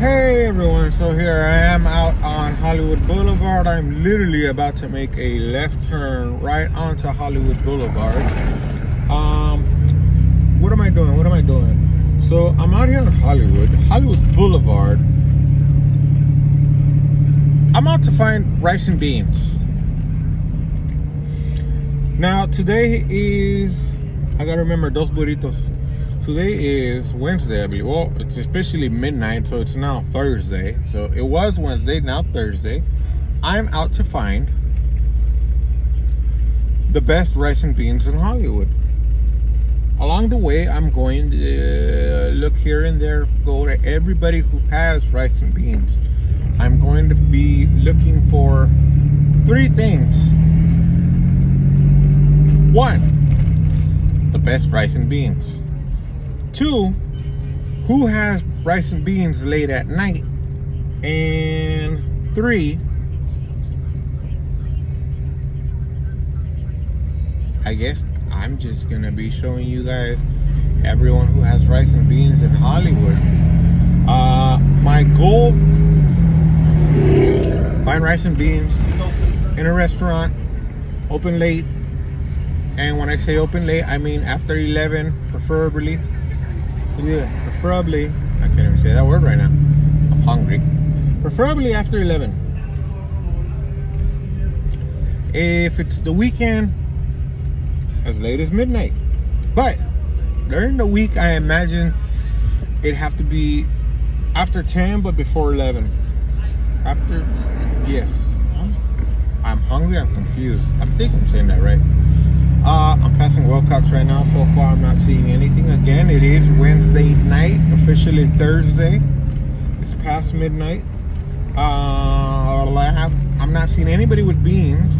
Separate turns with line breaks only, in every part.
Hey everyone, so here I am out on Hollywood Boulevard. I'm literally about to make a left turn right onto Hollywood Boulevard. Um, what am I doing? What am I doing? So I'm out here in Hollywood, Hollywood Boulevard. I'm out to find rice and beans. Now today is, I gotta remember those burritos. Today is Wednesday, I believe. Well, it's officially midnight, so it's now Thursday. So it was Wednesday, now Thursday. I'm out to find the best rice and beans in Hollywood. Along the way, I'm going to uh, look here and there, go to everybody who has rice and beans. I'm going to be looking for three things. One, the best rice and beans. Two, who has rice and beans late at night? And three, I guess I'm just gonna be showing you guys everyone who has rice and beans in Hollywood. Uh, my goal, find rice and beans in a restaurant, open late. And when I say open late, I mean after 11, preferably. Preferably, I can't even say that word right now. I'm hungry. Preferably after 11. If it's the weekend, as late as midnight. But during the week, I imagine it'd have to be after 10, but before 11. After, yes. I'm hungry, I'm confused. I think I'm saying that right. Uh, I'm passing World Wilcox right now. So far, I'm not seeing anything. Again, it is Wednesday night, officially Thursday. It's past midnight. Uh, I have, I'm not seeing anybody with beans.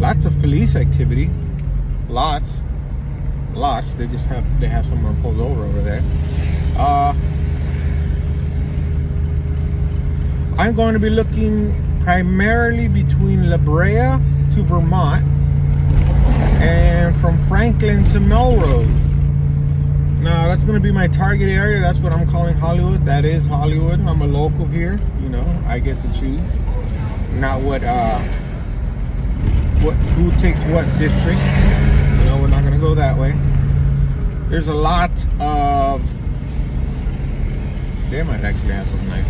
Lots of police activity. Lots. Lots. They just have they have someone pulled over over there. Uh, I'm going to be looking primarily between La Brea to Vermont Franklin to Melrose. Now that's gonna be my target area. That's what I'm calling Hollywood. That is Hollywood. I'm a local here. You know, I get to choose, not what uh, what who takes what district. You know, we're not gonna go that way. There's a lot of. They might actually have something nice.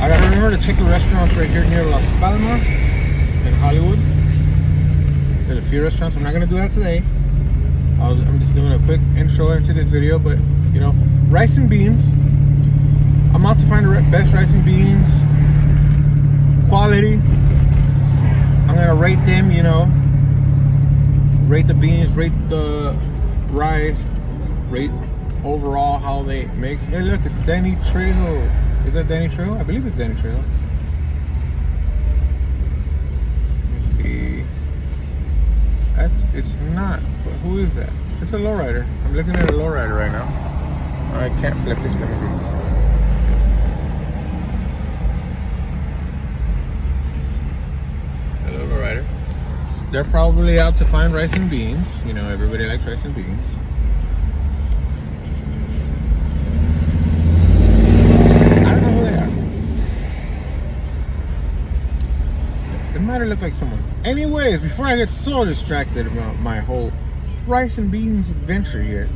I gotta remember to check the restaurants right here near Las Palmas in Hollywood. There's a few restaurants. I'm not gonna do that today. i am just doing a quick intro into this video, but you know, rice and beans. I'm out to find the best rice and beans, quality. I'm gonna rate them, you know, rate the beans, rate the rice, rate overall how they mix. Hey, look, it's Danny Trejo. Is that Danny Trejo? I believe it's Danny Trejo. Let me see. That's it's not. But who is that? It's a lowrider. I'm looking at a lowrider right now. I can't flip this. Let me see. Hello, lowrider. They're probably out to find rice and beans. You know, everybody likes rice and beans. I don't know who they are. It might look like someone. Anyways, before I get so distracted about my whole rice and beans adventure here,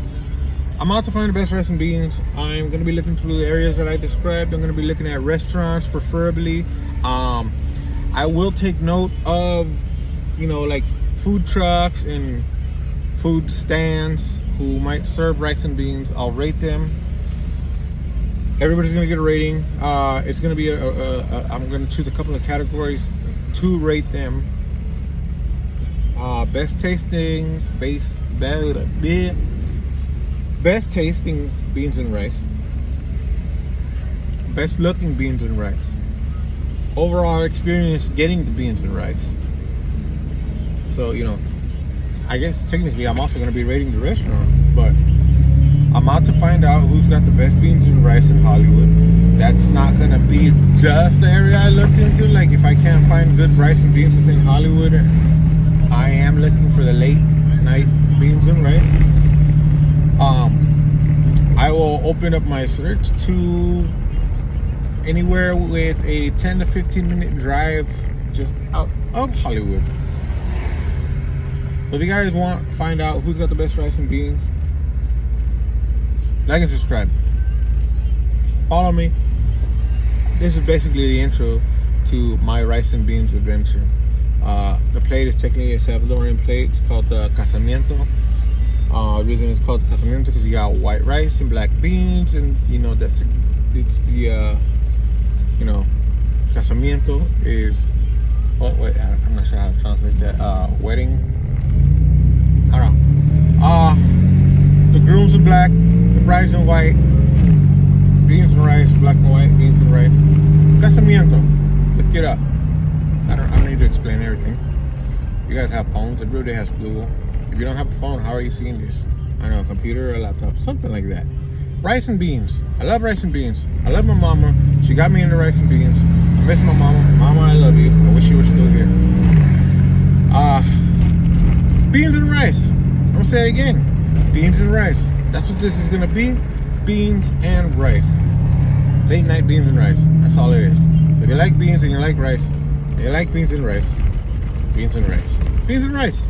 I'm out to find the best rice and beans. I'm gonna be looking through the areas that I described. I'm gonna be looking at restaurants, preferably. Um, I will take note of, you know, like food trucks and food stands who might serve rice and beans. I'll rate them. Everybody's gonna get a rating. Uh, it's gonna be a. I'm gonna choose a couple of categories to rate them. Uh, best tasting, base, best, best tasting beans and rice. Best looking beans and rice. Overall experience getting the beans and rice. So, you know, I guess technically I'm also going to be rating the restaurant, but I'm out to find out who's got the best beans and rice in Hollywood. That's not gonna be just the area I looked into. Like if I can't find good rice and beans within Hollywood, I am looking for the late night beans and rice. Um, I will open up my search to anywhere with a 10 to 15 minute drive just out of Hollywood. So if you guys want to find out who's got the best rice and beans, like and subscribe. Follow me. This is basically the intro to my rice and beans adventure. Uh, the plate is technically a Salvadorian plate. It's called the Casamiento. Uh, the reason it's called Casamiento because you got white rice and black beans, and you know that's it's the uh, you know Casamiento is. Oh wait, I'm not sure how to translate that. Uh, wedding. I don't know. Uh, the groom's in black, the bride's in white. Beans and rice, black and white, beans and rice. Casamiento. Look it up. I don't, I don't need to explain everything. You guys have phones. Everybody has Google. If you don't have a phone, how are you seeing this? I know, a computer or a laptop, something like that. Rice and beans. I love rice and beans. I love my mama. She got me into rice and beans. I miss my mama. Mama, I love you. I wish you were still here. Uh, beans and rice. I'm gonna say it again. Beans and rice. That's what this is gonna be. Beans and rice. Late night beans and rice. That's all it is. If you like beans and you like rice, you like beans and rice. Beans and rice. Beans and rice.